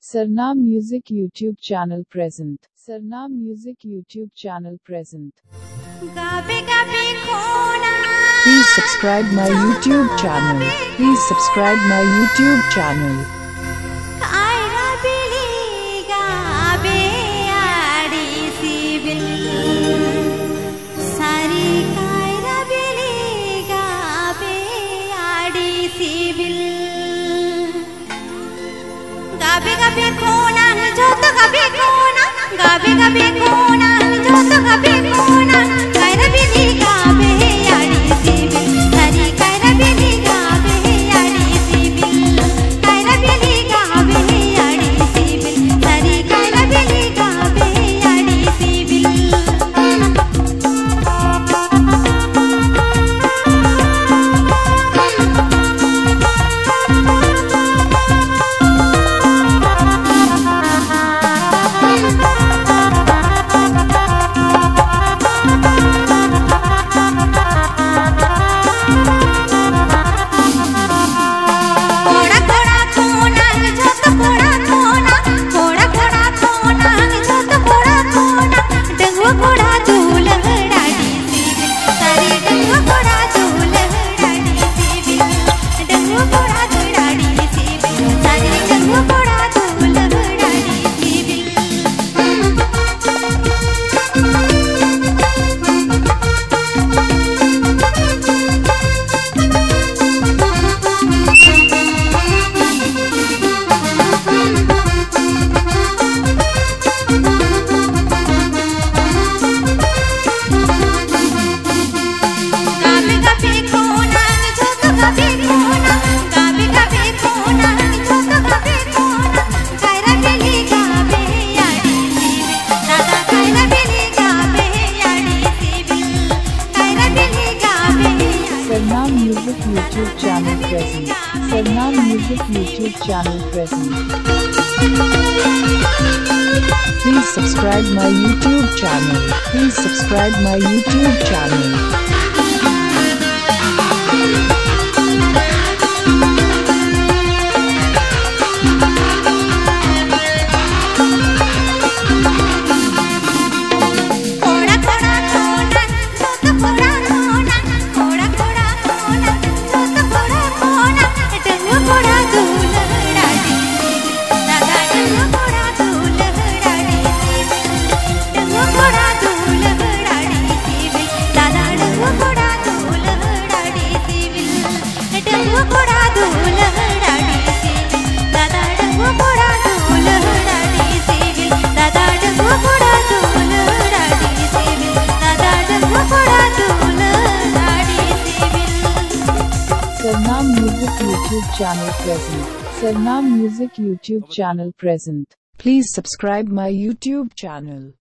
Sarna Music YouTube channel present. Sarna Music YouTube channel present. Please subscribe my YouTube channel. Please subscribe my YouTube channel. gabi gabi khona jo to gabi khona gabi gabi khona Sarna Music YouTube channel present. Please subscribe my YouTube channel. Please subscribe my YouTube channel. Sarnam Music YouTube channel present. Sarnam Music YouTube channel present. Please subscribe my YouTube channel.